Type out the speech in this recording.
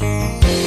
Música